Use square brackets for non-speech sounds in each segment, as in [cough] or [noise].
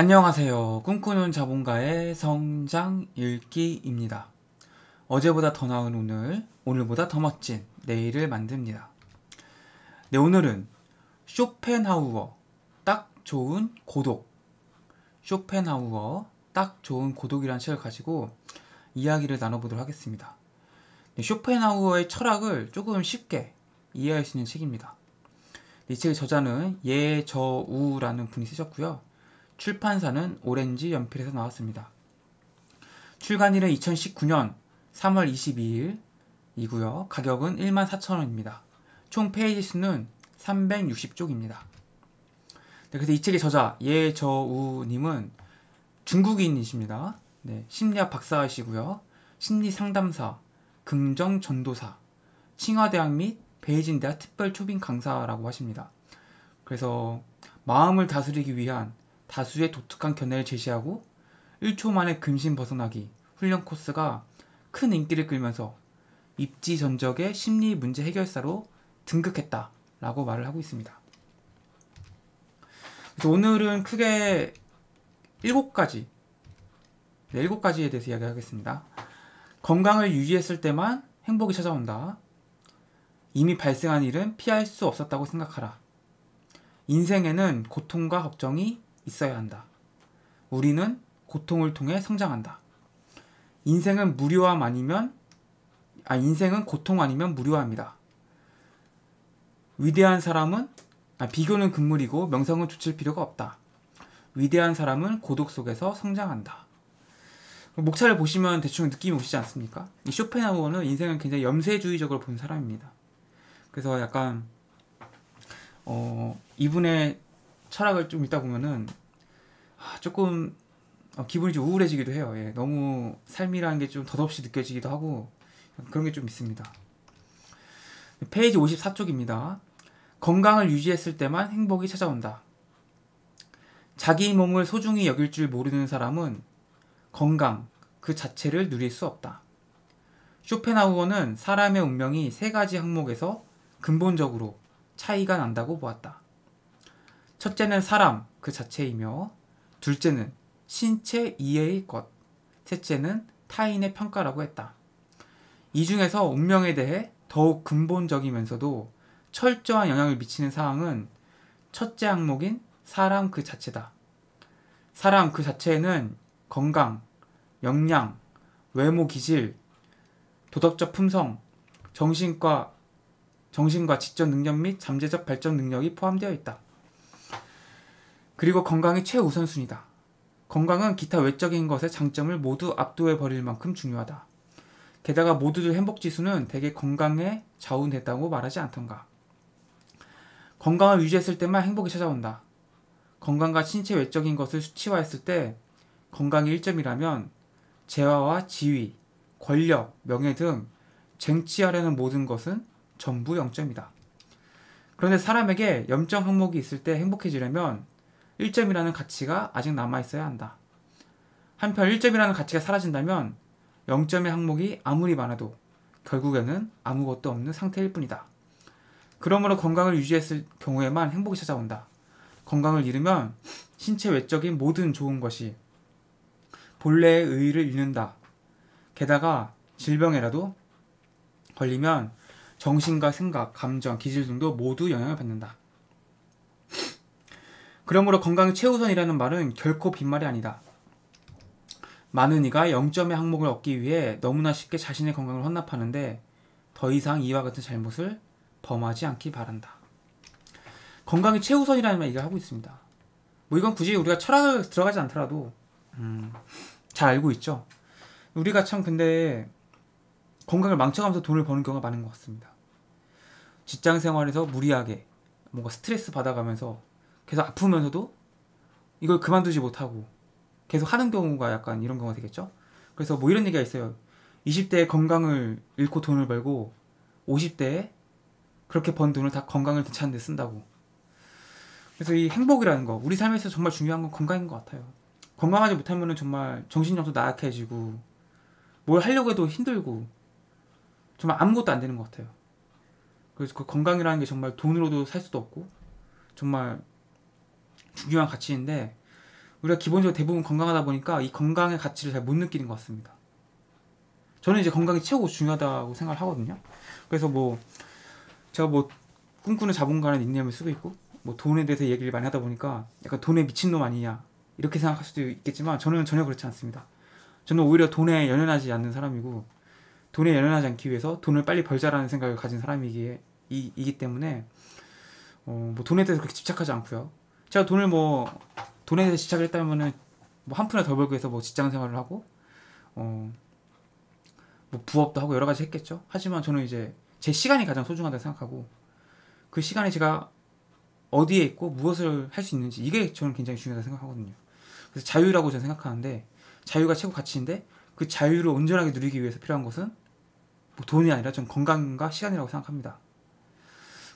안녕하세요. 꿈꾸는 자본가의 성장 읽기입니다. 어제보다 더 나은 오늘, 오늘보다 더 멋진 내일을 만듭니다. 네, 오늘은 쇼펜하우어 딱 좋은 고독 쇼펜하우어 딱 좋은 고독이라는 책을 가지고 이야기를 나눠보도록 하겠습니다. 네, 쇼펜하우어의 철학을 조금 쉽게 이해할 수 있는 책입니다. 이 책의 저자는 예저우라는 분이 쓰셨고요. 출판사는 오렌지 연필에서 나왔습니다. 출간일은 2019년 3월 22일 이고요. 가격은 14,000원입니다. 총 페이지 수는 360쪽입니다. 네, 그래서 이 책의 저자 예저우님은 중국인이십니다. 네, 심리학 박사이시고요. 심리 상담사, 긍정 전도사, 칭화대학 및 베이징대학 특별 초빙 강사라고 하십니다. 그래서 마음을 다스리기 위한 다수의 독특한 견해를 제시하고 1초 만에 금신 벗어나기 훈련 코스가 큰 인기를 끌면서 입지 전적의 심리 문제 해결사로 등극했다라고 말을 하고 있습니다. 그래서 오늘은 크게 7가지 네, 7가지에 대해서 이야기하겠습니다. 건강을 유지했을 때만 행복이 찾아온다. 이미 발생한 일은 피할 수 없었다고 생각하라. 인생에는 고통과 걱정이 있어야 한다. 우리는 고통을 통해 성장한다. 인생은 무료함 아니면 아 인생은 고통 아니면 무료함이다. 위대한 사람은 아, 비교는 금물이고 명성은 좇을 필요가 없다. 위대한 사람은 고독 속에서 성장한다. 목차를 보시면 대충 느낌이 오시지 않습니까? 이 쇼펜하우어는 인생을 굉장히 염세주의적으로 본 사람입니다. 그래서 약간 어, 이분의 철학을 좀 읽다 보면은 아, 조금 어, 기분이 좀 우울해지기도 해요. 예, 너무 삶이라는 게 좀 덧없이 느껴지기도 하고 그런 게 좀 있습니다. 페이지 54쪽입니다. 건강을 유지했을 때만 행복이 찾아온다. 자기 몸을 소중히 여길 줄 모르는 사람은 건강 그 자체를 누릴 수 없다. 쇼펜하우어는 사람의 운명이 세 가지 항목에서 근본적으로 차이가 난다고 보았다. 첫째는 사람 그 자체이며 둘째는 신체 이해의 것, 셋째는 타인의 평가라고 했다. 이 중에서 운명에 대해 더욱 근본적이면서도 철저한 영향을 미치는 사항은 첫째 항목인 사람 그 자체다. 사람 그 자체에는 건강, 역량, 외모 기질, 도덕적 품성, 정신과 정신과 지적 능력 및 잠재적 발전 능력이 포함되어 있다. 그리고 건강이 최우선순위다. 건강은 기타 외적인 것의 장점을 모두 압도해 버릴 만큼 중요하다. 게다가 모두들 행복 지수는 대개 건강에 좌우됐다고 말하지 않던가. 건강을 유지했을 때만 행복이 찾아온다. 건강과 신체 외적인 것을 수치화했을 때 건강이 1점이라면 재화와 지위, 권력, 명예 등 쟁취하려는 모든 것은 전부 0점이다. 그런데 사람에게 염점 항목이 있을 때 행복해지려면 1점이라는 가치가 아직 남아 있어야 한다. 한편 1점이라는 가치가 사라진다면 0점의 항목이 아무리 많아도 결국에는 아무것도 없는 상태일 뿐이다. 그러므로 건강을 유지했을 경우에만 행복이 찾아온다. 건강을 잃으면 신체 외적인 모든 좋은 것이 본래의 의의를 잃는다. 게다가 질병에라도 걸리면 정신과 생각, 감정, 기질 등도 모두 영향을 받는다. 그러므로 건강이 최우선이라는 말은 결코 빈말이 아니다. 많은 이가 0점의 항목을 얻기 위해 너무나 쉽게 자신의 건강을 헌납하는데 더 이상 이와 같은 잘못을 범하지 않기 바란다. 건강이 최우선이라는 말 얘기를 하고 있습니다. 뭐 이건 굳이 우리가 철학을 들어가지 않더라도 음, 잘 알고 있죠. 우리가 참 근데 건강을 망쳐가면서 돈을 버는 경우가 많은 것 같습니다. 직장 생활에서 무리하게 뭔가 스트레스 받아가면서 계속 아프면서도 이걸 그만두지 못하고 계속 하는 경우가 약간 이런 경우가 되겠죠. 그래서 뭐 이런 얘기가 있어요. 20대에 건강을 잃고 돈을 벌고 50대에 그렇게 번 돈을 다 건강을 되찾는 데 쓴다고. 그래서 이 행복이라는 거, 우리 삶에서 정말 중요한 건 건강인 것 같아요. 건강하지 못하면 정말 정신력도 나약해지고, 뭘 하려고 해도 힘들고, 정말 아무것도 안 되는 것 같아요. 그래서 그 건강이라는 게 정말 돈으로도 살 수도 없고, 정말 중요한 가치인데 우리가 기본적으로 대부분 건강하다 보니까 이 건강의 가치를 잘 못 느끼는 것 같습니다. 저는 이제 건강이 최고 중요하다고 생각을 하거든요. 그래서 뭐 제가 뭐 꿈꾸는 자본가는 닉네임을 쓰고 있고 뭐 돈에 대해서 얘기를 많이 하다 보니까 약간 돈에 미친놈 아니냐 이렇게 생각할 수도 있겠지만 저는 전혀 그렇지 않습니다. 저는 오히려 돈에 연연하지 않는 사람이고 돈에 연연하지 않기 위해서 돈을 빨리 벌자라는 생각을 가진 사람이기 이기 때문에 어, 뭐 돈에 대해서 그렇게 집착하지 않고요. 제가 돈을 뭐 돈에 대해서 집착을 했다면은 뭐 한 푼에 더 벌기 위해서 뭐 직장 생활을 하고 어, 뭐 부업도 하고 여러 가지 했겠죠. 하지만 저는 이제 제 시간이 가장 소중하다고 생각하고 그 시간에 제가 어디에 있고 무엇을 할 수 있는지 이게 저는 굉장히 중요하다고 생각하거든요. 그래서 자유라고 저는 생각하는데 자유가 최고 가치인데 그 자유를 온전하게 누리기 위해서 필요한 것은 뭐 돈이 아니라 전 건강과 시간이라고 생각합니다.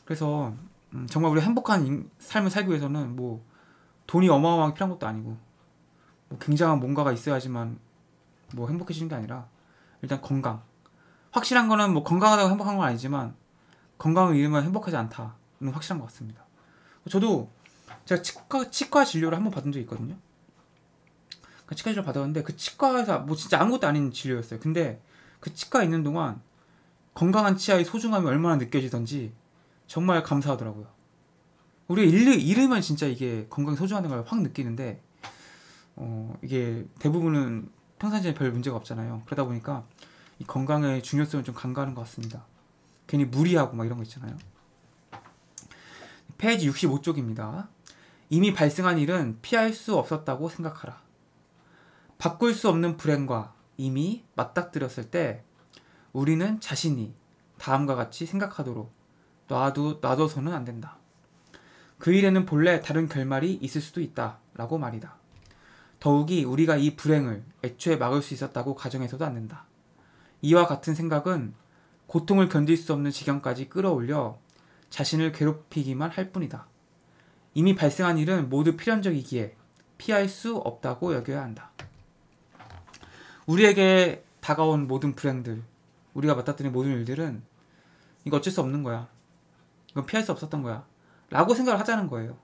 그래서 음, 정말 우리 행복한 삶을 살기 위해서는 뭐 돈이 어마어마하게 필요한 것도 아니고 뭐 굉장한 뭔가가 있어야지만 뭐 행복해지는 게 아니라 일단 건강. 확실한 거는 뭐 건강하다고 행복한 건 아니지만 건강을 잃으면 행복하지 않다는 확실한 것 같습니다. 저도 제가 치과 치과 진료를 한번 받은 적이 있거든요. 그 치과 진료 받았는데 그 치과에서 뭐 진짜 아무것도 아닌 진료였어요. 근데 그 치과에 있는 동안 건강한 치아의 소중함이 얼마나 느껴지던지 정말 감사하더라고요. 우리가 잃, 잃으면 진짜 이게 건강이 소중하다는 걸 확 느끼는데 어, 이게 대부분은 평상시에 별 문제가 없잖아요. 그러다 보니까 이 건강의 중요성을 좀 간과하는 것 같습니다. 괜히 무리하고 막 이런 거 있잖아요. 페이지 65쪽입니다. 이미 발생한 일은 피할 수 없었다고 생각하라. 바꿀 수 없는 불행과 이미 맞닥뜨렸을 때 우리는 자신이 다음과 같이 생각하도록 놔두, 놔둬서는 안 된다. 그 일에는 본래 다른 결말이 있을 수도 있다. 라고 말이다. 더욱이 우리가 이 불행을 애초에 막을 수 있었다고 가정해서도 안 된다. 이와 같은 생각은 고통을 견딜 수 없는 지경까지 끌어올려 자신을 괴롭히기만 할 뿐이다. 이미 발생한 일은 모두 필연적이기에 피할 수 없다고 여겨야 한다. 우리에게 다가온 모든 불행들, 우리가 맞닥뜨린 모든 일들은 이거 어쩔 수 없는 거야. 이건 피할 수 없었던 거야. 라고 생각을 하자는 거예요.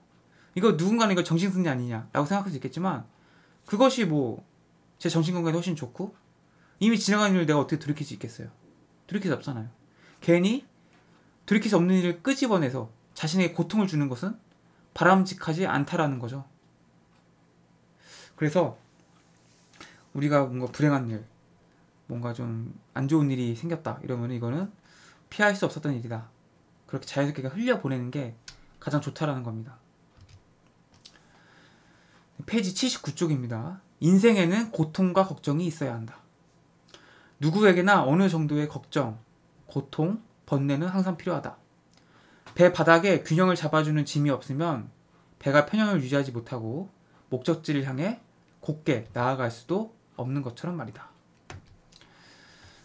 이거 누군가는 이거 정신승리 아니냐 라고 생각할 수 있겠지만 그것이 뭐 제 정신건강에 훨씬 좋고 이미 지나간 일을 내가 어떻게 돌이킬 수 있겠어요. 돌이킬 수 없잖아요. 괜히 돌이킬 수 없는 일을 끄집어내서 자신에게 고통을 주는 것은 바람직하지 않다라는 거죠. 그래서 우리가 뭔가 불행한 일, 뭔가 좀 안 좋은 일이 생겼다 이러면 이거는 피할 수 없었던 일이다. 그렇게 자연스럽게 흘려 보내는 게 가장 좋다라는 겁니다. 페이지 79쪽입니다. 인생에는 고통과 걱정이 있어야 한다. 누구에게나 어느 정도의 걱정, 고통, 번뇌는 항상 필요하다. 배 바닥에 균형을 잡아주는 짐이 없으면 배가 편형을 유지하지 못하고 목적지를 향해 곧게 나아갈 수도 없는 것처럼 말이다.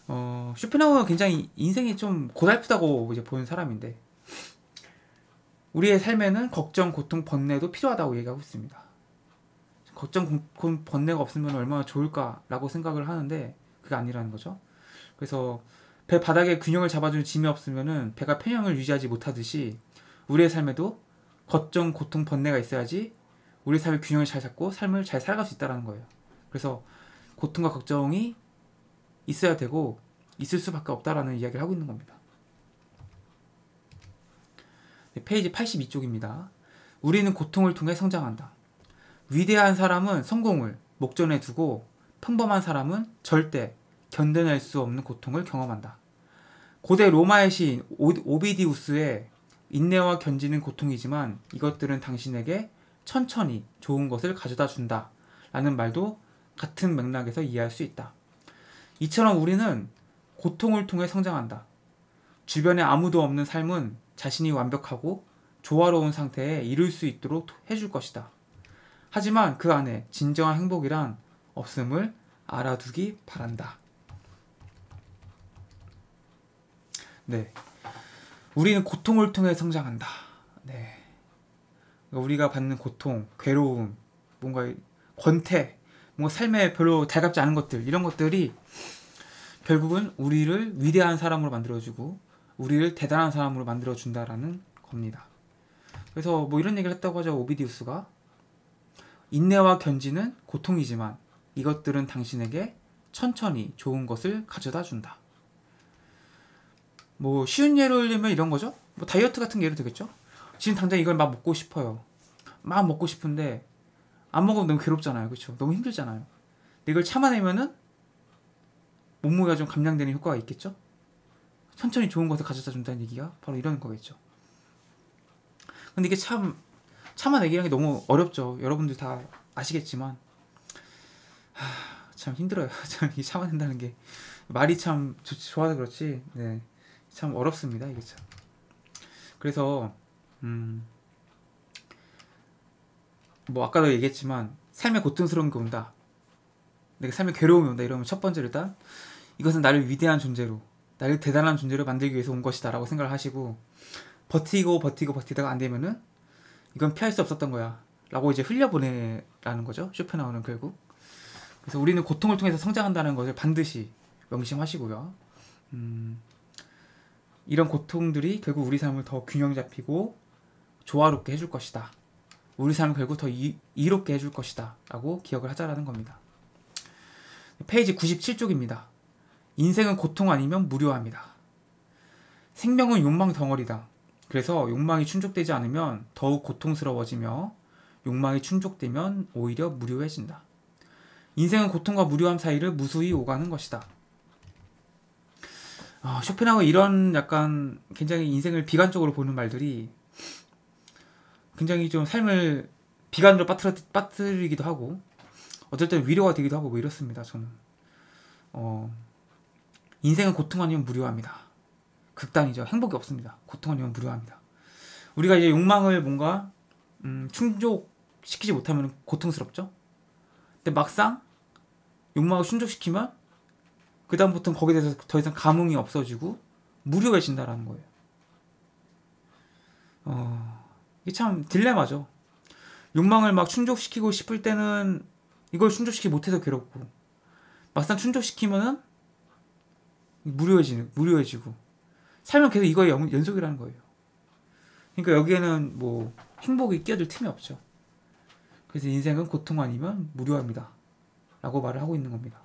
어, 슈펜하우어가 굉장히 인생이 좀 고달프다고 이제 보는 사람인데 우리의 삶에는 걱정, 고통, 번뇌도 필요하다고 얘기하고 있습니다. 걱정, 고, 번뇌가 없으면 얼마나 좋을까라고 생각을 하는데 그게 아니라는 거죠. 그래서 배 바닥에 균형을 잡아주는 짐이 없으면은 배가 평형을 유지하지 못하듯이 우리의 삶에도 걱정, 고통, 번뇌가 있어야지 우리 삶의 균형을 잘 잡고 삶을 잘 살아갈 수 있다는 거예요. 그래서 고통과 걱정이 있어야 되고 있을 수밖에 없다라는 이야기를 하고 있는 겁니다. 네, 페이지 82쪽입니다. 우리는 고통을 통해 성장한다. 위대한 사람은 성공을 목전에 두고 평범한 사람은 절대 견뎌낼 수 없는 고통을 경험한다. 고대 로마의 시인 오비디우스의 인내와 견디는 고통이지만 이것들은 당신에게 천천히 좋은 것을 가져다 준다. 라는 말도 같은 맥락에서 이해할 수 있다. 이처럼 우리는 고통을 통해 성장한다. 주변에 아무도 없는 삶은 자신이 완벽하고 조화로운 상태에 이룰 수 있도록 해줄 것이다. 하지만 그 안에 진정한 행복이란 없음을 알아두기 바란다. 네. 우리는 고통을 통해 성장한다. 네. 우리가 받는 고통, 괴로움, 뭔가 권태, 뭔가 삶에 별로 달갑지 않은 것들, 이런 것들이 결국은 우리를 위대한 사람으로 만들어주고, 우리를 대단한 사람으로 만들어준다라는 겁니다. 그래서 뭐 이런 얘기를 했다고 하죠, 오비디우스가. 인내와 견지는 고통이지만 이것들은 당신에게 천천히 좋은 것을 가져다 준다. 뭐 쉬운 예를 들면 이런 거죠. 뭐 다이어트 같은 게 예를 들겠죠. 지금 당장 이걸 막 먹고 싶어요. 막 먹고 싶은데 안 먹으면 너무 괴롭잖아요. 그렇죠? 너무 힘들잖아요. 이걸 참아내면은 몸무게가 좀 감량되는 효과가 있겠죠. 천천히 좋은 것을 가져다 준다는 얘기가 바로 이런 거겠죠. 근데 이게 참 참아내기라는 게 너무 어렵죠. 여러분들 다 아시겠지만 하, 참 힘들어요. [laughs] 참 참아낸다는 게 말이 참 좋, 좋아서 그렇지. 네. 참 어렵습니다. 이게 참. 그래서 음, 뭐 아까도 얘기했지만 삶의 고통스러운 게 온다. 내가 삶의 괴로움이 온다. 이러면 첫 번째로 일단 이것은 나를 위대한 존재로, 나를 대단한 존재로 만들기 위해서 온 것이다라고 생각을 하시고 버티고 버티고 버티다가 안 되면은 이건 피할 수 없었던 거야. 라고 이제 흘려보내라는 거죠. 쇼펜하우는 결국. 그래서 우리는 고통을 통해서 성장한다는 것을 반드시 명심하시고요. 음, 이런 고통들이 결국 우리 삶을 더 균형 잡히고 조화롭게 해줄 것이다. 우리 삶을 결국 더 이, 이롭게 해줄 것이다. 라고 기억을 하자라는 겁니다. 페이지 97쪽입니다. 인생은 고통 아니면 무료합니다. 생명은 욕망 덩어리다. 그래서 욕망이 충족되지 않으면 더욱 고통스러워지며 욕망이 충족되면 오히려 무료해진다. 인생은 고통과 무료함 사이를 무수히 오가는 것이다. 아, 쇼펜하우 이런 약간 굉장히 인생을 비관적으로 보는 말들이 굉장히 좀 삶을 비관으로 빠뜨려, 빠뜨리기도 하고 때는 위로가 되기도 하고 뭐 이렇습니다. 저는 어, 인생은 고통 아니면 무료합니다. 극단이죠. 행복이 없습니다. 고통 아니면 무료합니다. 우리가 이제 욕망을 뭔가 음, 충족시키지 못하면 고통스럽죠. 근데 막상 욕망을 충족시키면 그 다음부터는 거기에 대해서 더 이상 감흥이 없어지고 무료해진다라는 거예요. 어, 이게 참 딜레마죠. 욕망을 막 충족시키고 싶을 때는 이걸 충족시키지 못해서 괴롭고 막상 충족시키면은 무료해지는 무료해지고 살면 계속 이거의 연, 연속이라는 거예요. 그러니까 여기에는 뭐 행복이 끼어들 틈이 없죠. 그래서 인생은 고통 아니면 무료합니다. 라고 말을 하고 있는 겁니다.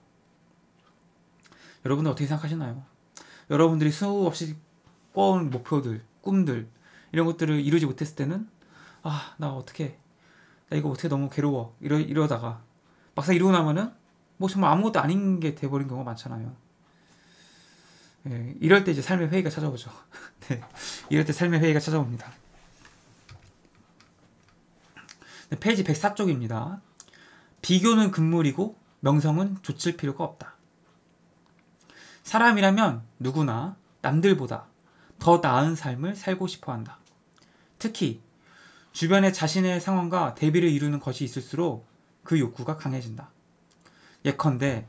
여러분들 어떻게 생각하시나요? 여러분들이 수없이 꿔온 목표들, 꿈들 이런 것들을 이루지 못했을 때는 아 나 어떻게 나 이거 어떻게 너무 괴로워 이러 이러다가 막상 이루고 나면은 뭐 정말 아무것도 아닌 게 돼버린 경우가 많잖아요. 예, 이럴 때 이제 삶의 회의가 찾아오죠. [laughs] 네, 이럴 때 삶의 회의가 찾아옵니다. 네, 페이지 104쪽입니다. 비교는 금물이고 명성은 좇을 필요가 없다. 사람이라면 누구나 남들보다 더 나은 삶을 살고 싶어 한다. 특히 주변의 자신의 상황과 대비를 이루는 것이 있을수록 그 욕구가 강해진다. 예컨대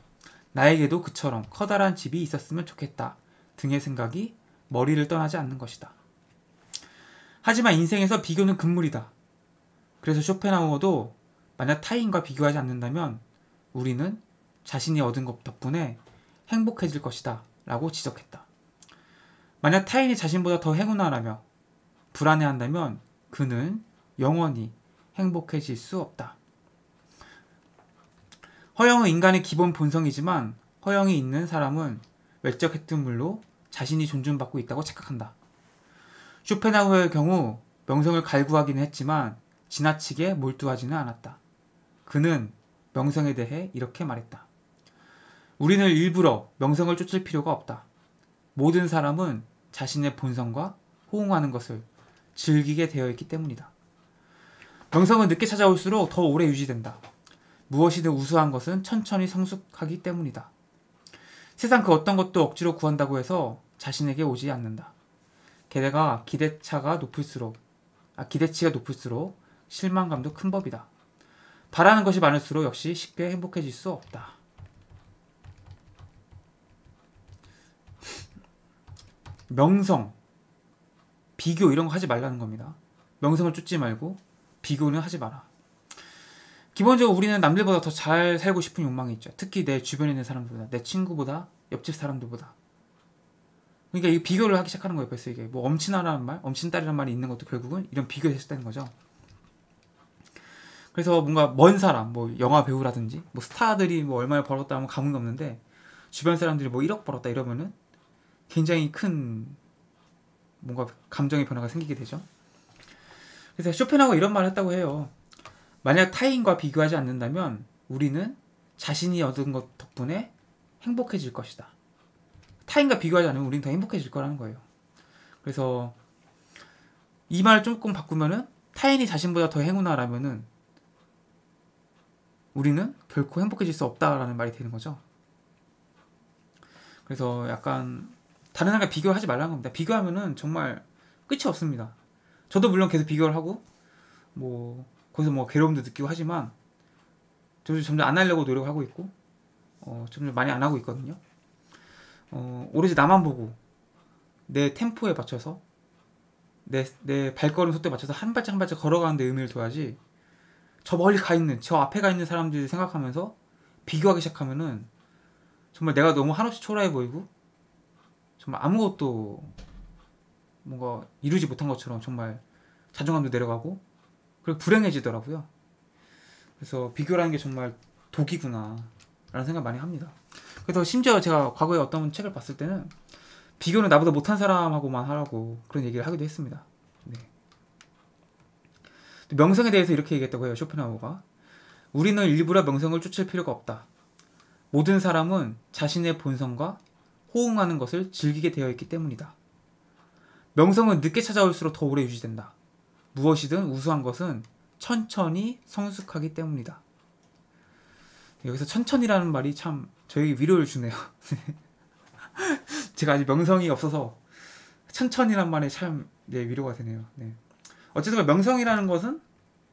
나에게도 그처럼 커다란 집이 있었으면 좋겠다 등의 생각이 머리를 떠나지 않는 것이다. 하지만 인생에서 비교는 금물이다. 그래서 쇼펜하우어도 만약 타인과 비교하지 않는다면 우리는 자신이 얻은 것 덕분에 행복해질 것이다. 라고 지적했다. 만약 타인이 자신보다 더 행운하라며 불안해한다면 그는 영원히 행복해질 수 없다. 허영은 인간의 기본 본성이지만 허영이 있는 사람은 외적 혜택물로 자신이 존중받고 있다고 착각한다. 쇼펜하우의 경우 명성을 갈구하기는 했지만 지나치게 몰두하지는 않았다. 그는 명성에 대해 이렇게 말했다. 우리는 일부러 명성을 쫓을 필요가 없다. 모든 사람은 자신의 본성과 호응하는 것을 즐기게 되어 있기 때문이다. 명성은 늦게 찾아올수록 더 오래 유지된다. 무엇이든 우수한 것은 천천히 성숙하기 때문이다. 세상 그 어떤 것도 억지로 구한다고 해서 자신에게 오지 않는다. 게다가 기대차가 높을수록, 아, 기대치가 높을수록 실망감도 큰 법이다. 바라는 것이 많을수록 역시 쉽게 행복해질 수 없다. 명성, 비교 이런 거 하지 말라는 겁니다. 명성을 쫓지 말고 비교는 하지 마라. 기본적으로 우리는 남들보다 더 잘 살고 싶은 욕망이 있죠. 특히 내 주변에 있는 사람들보다, 내 친구보다, 옆집 사람들보다. 그러니까 이 비교를 하기 시작하는 거예요. 벌써 이게 뭐 엄친아라는 말, 엄친딸이라는 말이 있는 것도 결국은 이런 비교에 했다는 거죠. 그래서 뭔가 먼 사람, 뭐 영화 배우라든지 뭐 스타들이 뭐 얼마나 벌었다 하면 감흥이 없는데 주변 사람들이 뭐 1억 벌었다 이러면은 굉장히 큰 뭔가 감정의 변화가 생기게 되죠. 그래서 쇼펜하우가 이런 말을 했다고 해요. 만약 타인과 비교하지 않는다면 우리는 자신이 얻은 것 덕분에 행복해질 것이다. 타인과 비교하지 않으면 우리는 더 행복해질 거라는 거예요. 그래서 이 말을 조금 바꾸면은 타인이 자신보다 더 행운하라면은 우리는 결코 행복해질 수 없다라는 말이 되는 거죠. 그래서 약간 다른 사람과 비교하지 말라는 겁니다. 비교하면은 정말 끝이 없습니다. 저도 물론 계속 비교를 하고 뭐 거기서 뭐 괴로움도 느끼고 하지만 저도 점점 안 하려고 노력하고 있고 어, 점점 많이 안 하고 있거든요. 어, 오로지 나만 보고 내 템포에 맞춰서 내, 내 발걸음 속도에 맞춰서 한 발짝 한 발짝 걸어가는 데 의미를 둬야지 저 멀리 가 있는 저 앞에 가 있는 사람들 생각하면서 비교하기 시작하면은 정말 내가 너무 한없이 초라해 보이고 정말 아무것도 뭔가 이루지 못한 것처럼 정말 자존감도 내려가고 그리고 불행해지더라고요. 그래서 비교라는 게 정말 독이구나 라는 생각 많이 합니다. 그래서 심지어 제가 과거에 어떤 책을 봤을 때는 비교는 나보다 못한 사람하고만 하라고 그런 얘기를 하기도 했습니다. 네. 명성에 대해서 이렇게 얘기했다고 해요. 쇼펜하우가. 우리는 일부러 명성을 쫓을 필요가 없다. 모든 사람은 자신의 본성과 호응하는 것을 즐기게 되어 있기 때문이다. 명성은 늦게 찾아올수록 더 오래 유지된다. 무엇이든 우수한 것은 천천히 성숙하기 때문이다. 여기서 천천히라는 말이 참 저에게 위로를 주네요. [laughs] 제가 아직 명성이 없어서 천천히란 말에 참 네, 위로가 되네요. 네. 어쨌든 명성이라는 것은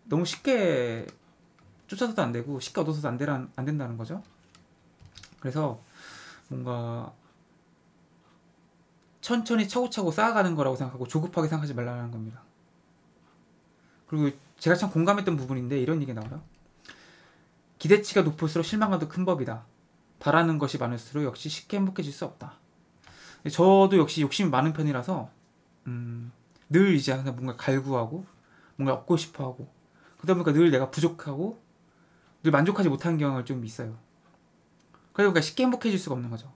너무 쉽게 쫓아서도 안 되고 쉽게 얻어서도 안, 되란, 안 된다는 거죠. 그래서 뭔가 천천히 차고차고 쌓아가는 거라고 생각하고 조급하게 생각하지 말라는 겁니다. 그리고 제가 참 공감했던 부분인데 이런 얘기 나와요. 기대치가 높을수록 실망감도 큰 법이다. 바라는 것이 많을수록 역시 쉽게 행복해질 수 없다. 저도 역시 욕심이 많은 편이라서 음, 늘 이제 항상 뭔가 갈구하고 뭔가 얻고 싶어하고 그러다 보니까 늘 내가 부족하고 늘 만족하지 못하는 경향을 좀 있어요. 그러니까 쉽게 행복해질 수가 없는 거죠.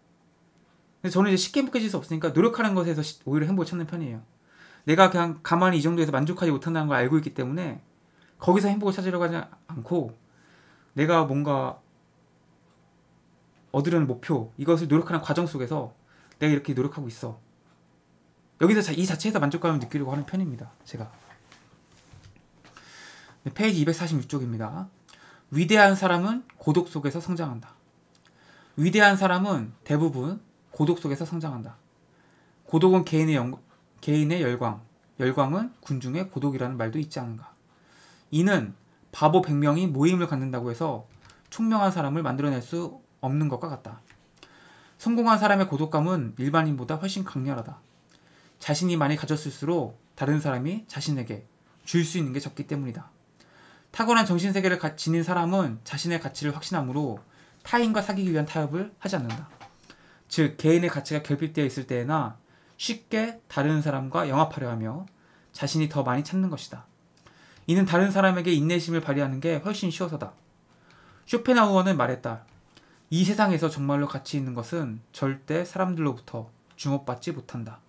근데 저는 이제 쉽게 행복해질 수 없으니까 노력하는 것에서 오히려 행복을 찾는 편이에요. 내가 그냥 가만히 이 정도에서 만족하지 못한다는 걸 알고 있기 때문에 거기서 행복을 찾으려고 하지 않고 내가 뭔가 얻으려는 목표 이것을 노력하는 과정 속에서 내가 이렇게 노력하고 있어. 여기서 이 자체에서 만족감을 느끼려고 하는 편입니다. 제가. 네, 페이지 246쪽입니다. 위대한 사람은 고독 속에서 성장한다. 위대한 사람은 대부분 고독 속에서 성장한다. 고독은 개인의, 영, 개인의 열광, 열광은 군중의 고독이라는 말도 있지 않은가. 이는 바보 100명이 모임을 갖는다고 해서 총명한 사람을 만들어낼 수 없는 것과 같다. 성공한 사람의 고독감은 일반인보다 훨씬 강렬하다. 자신이 많이 가졌을수록 다른 사람이 자신에게 줄 수 있는 게 적기 때문이다. 탁월한 정신세계를 지닌 사람은 자신의 가치를 확신하므로 타인과 사귀기 위한 타협을 하지 않는다. 즉, 개인의 가치가 결핍되어 있을 때에나 쉽게 다른 사람과 영합하려 하며 자신이 더 많이 찾는 것이다. 이는 다른 사람에게 인내심을 발휘하는 게 훨씬 쉬워서다. 쇼펜하우어는 말했다. 이 세상에서 정말로 가치 있는 것은 절대 사람들로부터 주목받지 못한다.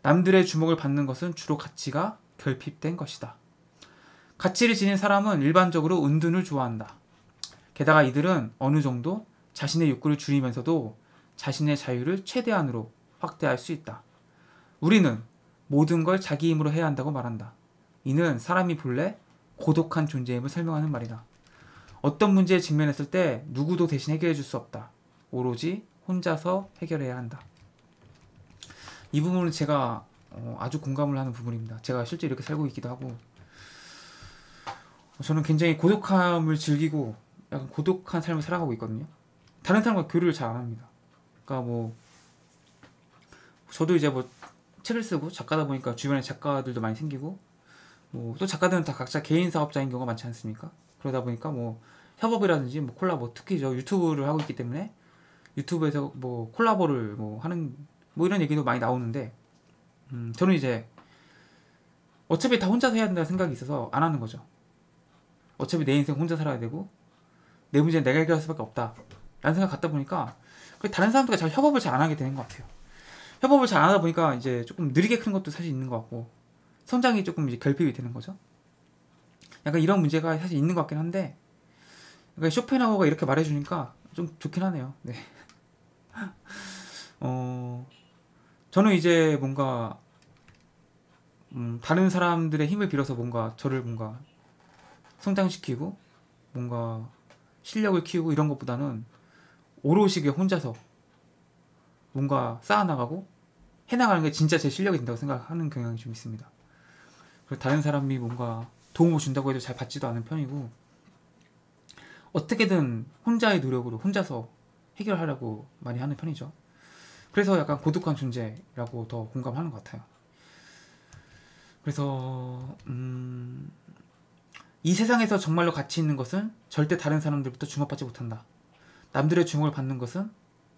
남들의 주목을 받는 것은 주로 가치가 결핍된 것이다. 가치를 지닌 사람은 일반적으로 은둔을 좋아한다. 게다가 이들은 어느 정도 자신의 욕구를 줄이면서도 자신의 자유를 최대한으로 확대할 수 있다. 우리는 모든 걸 자기 힘으로 해야 한다고 말한다. 이는 사람이 본래 고독한 존재임을 설명하는 말이다. 어떤 문제에 직면했을 때 누구도 대신 해결해 줄 수 없다. 오로지 혼자서 해결해야 한다. 이 부분은 제가 어, 아주 공감을 하는 부분입니다. 제가 실제 이렇게 살고 있기도 하고 저는 굉장히 고독함을 즐기고 약간 고독한 삶을 살아가고 있거든요. 다른 사람과 교류를 잘 안 합니다. 그러니까 뭐 저도 이제 뭐 책을 쓰고 작가다 보니까 주변에 작가들도 많이 생기고 뭐 또 작가들은 다 각자 개인 사업자인 경우가 많지 않습니까? 그러다 보니까 뭐 협업이라든지 뭐 콜라보 특히 저 유튜브를 하고 있기 때문에 유튜브에서 뭐 콜라보를 뭐 하는 뭐 이런 얘기도 많이 나오는데 음, 저는 이제 어차피 다 혼자서 해야 된다는 생각이 있어서 안 하는 거죠. 어차피 내 인생 혼자 살아야 되고 내 문제는 내가 해결할 수밖에 없다. 라는 생각 갖다 보니까 그 다른 사람들과 잘 협업을 잘 안 하게 되는 것 같아요. 협업을 잘 안 하다 보니까 이제 조금 느리게 크는 것도 사실 있는 것 같고 성장이 조금 이제 결핍이 되는 거죠. 약간 이런 문제가 사실 있는 것 같긴 한데 그러니까 쇼펜하우어가 이렇게 말해주니까 좀 좋긴 하네요. 네. [laughs] 어 저는 이제 뭔가 음, 다른 사람들의 힘을 빌어서 뭔가 저를 뭔가 성장시키고 뭔가 실력을 키우고 이런 것보다는 오롯이 혼자서 뭔가 쌓아나가고 해나가는 게 진짜 제 실력이 된다고 생각하는 경향이 좀 있습니다. 그리고 다른 사람이 뭔가 도움을 준다고 해도 잘 받지도 않은 편이고 어떻게든 혼자의 노력으로 혼자서 해결하려고 많이 하는 편이죠. 그래서 약간 고독한 존재라고 더 공감하는 것 같아요. 그래서 음, 이 세상에서 정말로 가치 있는 것은 절대 다른 사람들부터 주목받지 못한다. 남들의 주목을 받는 것은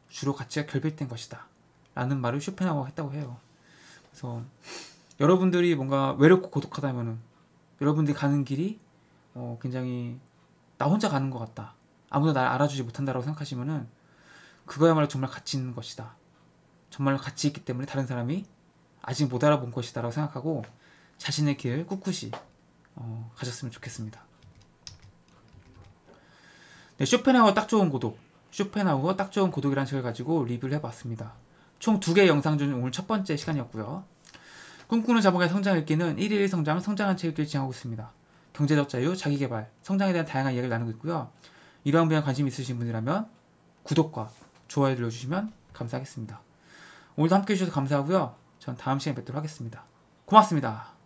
주로 가치가 결핍된 것이다. 라는 말을 쇼펜하우어가 했다고 해요. 그래서 여러분들이 뭔가 외롭고 고독하다면은 여러분들이 가는 길이 어, 굉장히 나 혼자 가는 것 같다. 아무도 날 알아주지 못한다라고 생각하시면은 그거야말로 정말 가치 있는 것이다. 정말로 가치 있기 때문에 다른 사람이 아직 못 알아본 것이다라고 생각하고 자신의 길 꿋꿋이 어, 가셨으면 좋겠습니다. 네, 쇼펜하우어 딱 좋은 고독. 쇼펜하우어 딱 좋은 고독이라는 책을 가지고 리뷰를 해봤습니다. 총 두 개의 영상 중 오늘 첫 번째 시간이었고요. 꿈꾸는 자본가의 성장 읽기는 1일 성장, 성장한 책 읽기를 진행하고 있습니다. 경제적 자유, 자기개발, 성장에 대한 다양한 이야기를 나누고 있고요. 이러한 분야에 관심 있으신 분이라면 구독과 좋아요 눌러주시면 감사하겠습니다. 오늘도 함께 해주셔서 감사하고요. 전 다음 시간에 뵙도록 하겠습니다. 고맙습니다.